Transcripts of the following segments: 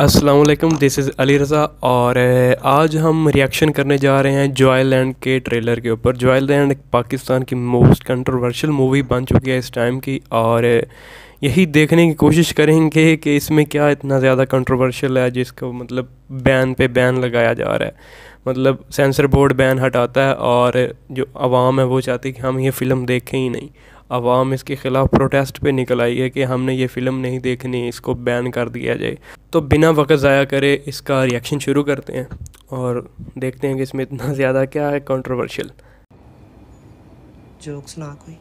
Aslam this is Ali Raza और आज हम रिएक्शन करने जा रहे हैं जॉयलैंड के ट्रेलर के ऊपर। जॉयलैंड पाकिस्तान की मोस्ट कंट्रोवर्शियल मूवी बन चुकी है इस टाइम की और यही देखने की कोशिश करेंगे कि इसमें क्या इतना ज़्यादा कंट्रोवर्शियल है जिसको मतलब बैन पे बैन लगाया जा रहा है। मतलब सेंसर बोर्ड बैन हटाता है और जो आवाम है वो चाहती है कि हम ये फ़िल्म देखें ही नहीं। आवाम इसके ख़िलाफ़ प्रोटेस्ट पे निकल आई है कि हमने ये फ़िल्म नहीं देखनी इसको बैन कर दिया जाए तो बिना वक्त ज़ाया करे इसका रिएक्शन शुरू करते हैं और देखते हैं कि इसमें इतना ज़्यादा क्या है कंट्रोवर्शियल जोक्स ना कोई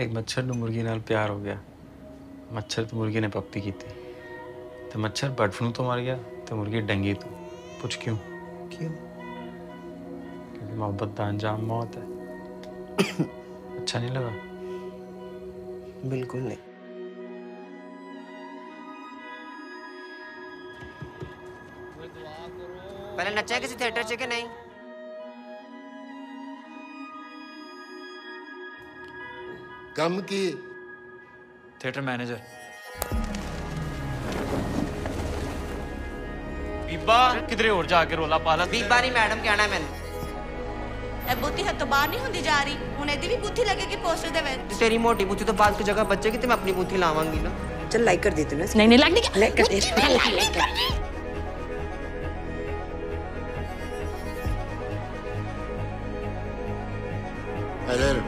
एक मच्छर ਨੂੰ ਮੁਰਗੀ ਨਾਲ ਪਿਆਰ ਹੋ ਗਿਆ ਮੱਛਰ ਤੇ ਮੁਰਗੀ ਨੇ ਪੱਪੀ ਕੀਤੀ ਤੇ ਮੱਛਰ ਬਰਡ ਫਲੂ ਤੋਂ ਮਰ ਗਿਆ ਤੇ ਮੁਰਗੀ ਡੰਗੀ ਤੋਂ ਪੁੱਛ ਕਿਉਂ क्यों क्योंकि मोहब्बत का अंजाम मौत है अच्छा नहीं लगा? बिल्कुल नहीं। पहले नचा है किसी थिएटर च नहीं? कम की। थिएटर मैनेजर बीबा किधरे और जाके रोला पाला? बीबा नहीं मैडम कहना है? मैंने ਇਹ ਬੁੱਧੀ ਹੱਥੋਂ ਬਾਹਰ ਨਹੀਂ ਹੁੰਦੀ ਜਾ ਰਹੀ ਹੁਣ ਇਹਦੀ ਵੀ ਬੁੱਧੀ ਲੱਗੇਗੀ ਪੋਸਟਰ ਦੇ ਵਿੱਚ तेरी मोटी बूथी तो बाल की जगह बच्चे की तो मैं अपनी बूथी लावांगी ना चल लाइक कर देती ना ਨਹੀਂ ਨਹੀਂ ਲੱਗਦੀ लाइक कर देती इधर या अल्लाह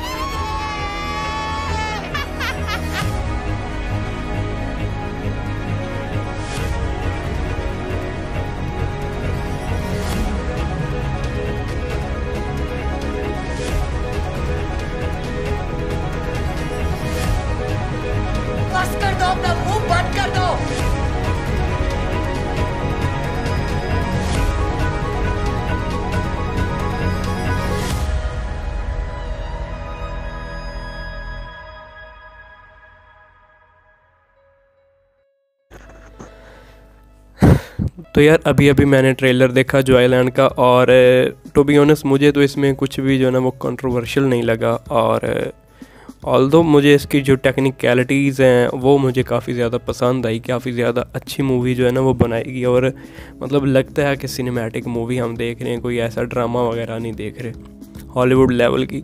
तो यार अभी अभी मैंने ट्रेलर देखा जॉयलैंड का और टू बी ऑनेस्ट मुझे तो इसमें कुछ भी जो है ना, वो कंट्रोवर्शियल नहीं लगा और ऑल दो मुझे इसकी जो टेक्निकलिटीज़ हैं, वो मुझे काफ़ी ज़्यादा पसंद आई, काफ़ी ज़्यादा अच्छी मूवी जो है ना, वो बनाएगी और मतलब लगता है कि सिनेमैटिक मूवी हम देख रहे हैं, कोई ऐसा ड्रामा वगैरह नहीं देख रहे हॉलीवुड लेवल की।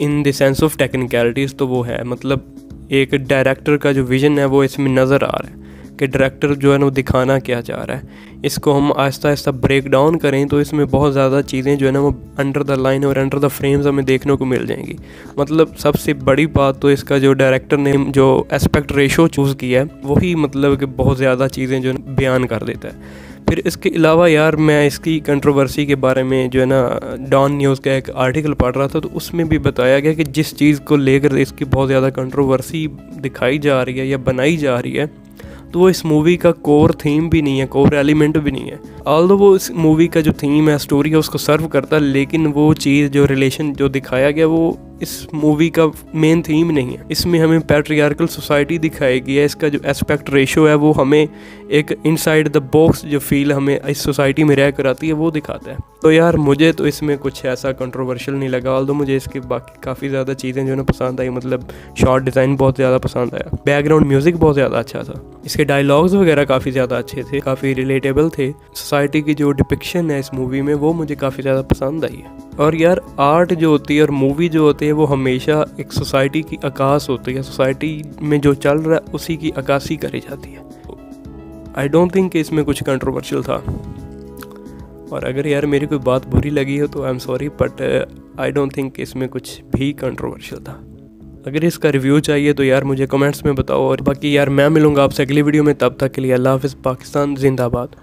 In the sense of technicalities तो वो है मतलब एक डायरेक्टर का जो विज़न है, वो इसमें नज़र आ रहा है। कि डायरेक्टर जो है ना वो दिखाना क्या चाह रहा है। इसको हम आहिस्ता आहिस्ता ब्रेक डाउन करें तो इसमें बहुत ज़्यादा चीज़ें जो है ना वो अंडर द लाइन और अंडर द फ्रेम्स हमें देखने को मिल जाएँगी। मतलब सबसे बड़ी बात तो इसका जो डायरेक्टर ने जो एस्पेक्ट रेशो चूज़ किया है, वही मतलब कि बहुत ज़्यादा चीज़ें जो है बयान कर देता है। फिर इसके अलावा यार मैं इसकी कंट्रोवर्सी के बारे में जो है ना डॉन न्यूज़ का एक आर्टिकल पढ़ रहा था तो उसमें भी बताया गया कि जिस चीज़ को लेकर इसकी बहुत ज़्यादा कंट्रोवर्सी दिखाई जा रही है या बनाई जा रही है तो वो इस मूवी का कोर थीम भी नहीं है कोर एलिमेंट भी नहीं है। ऑल वो इस मूवी का जो थीम है स्टोरी है, उसको सर्व करता है, लेकिन वो चीज़, जो रिलेशन जो दिखाया गया, वो इस मूवी का मेन थीम नहीं है। इसमें हमें पैट्रियार्कल सोसाइटी दिखाई गई है इसका जो एस्पेक्ट रेशो है, वो हमें एक इनसाइड द बॉक्स जो फील हमें इस सोसाइटी में रह कर आती है, वो दिखाता है। तो यार, मुझे तो इसमें कुछ ऐसा कंट्रोवर्शियल नहीं लगा ऑल मुझे इसके बाकी काफ़ी ज़्यादा चीज़ें जो ना पसंद आई मतलब शॉर्ट डिज़ाइन बहुत ज़्यादा पसंद आया। बैकग्राउंड म्यूज़िक बहुत ज़्यादा अच्छा था। इसके डायलॉग्स वगैरह काफ़ी ज़्यादा अच्छे थे, काफ़ी रिलेटेबल थे। सोसाइटी की जो डिपिक्शन है इस मूवी में, वो मुझे काफ़ी ज़्यादा पसंद आई है। और यार आर्ट जो होती है और मूवी जो होती है, वो हमेशा एक सोसाइटी की अकास होती है। सोसाइटी में जो चल रहा है, उसी की अकासी करी जाती है। आई डोंट थिंक इसमें कुछ कंट्रोवर्शियल था। और अगर यार मेरी कोई बात बुरी लगी हो तो I am sorry but I don't think इसमें कुछ भी कंट्रोवर्शियल था। अगर इसका रिव्यू चाहिए तो यार मुझे कमेंट्स में बताओ। और बाकी यार, मैं मिलूँगा आपसे अगली वीडियो में। तब तक के लिए अल्लाह हाफ़िज़, पाकिस्तान, जिंदाबाद।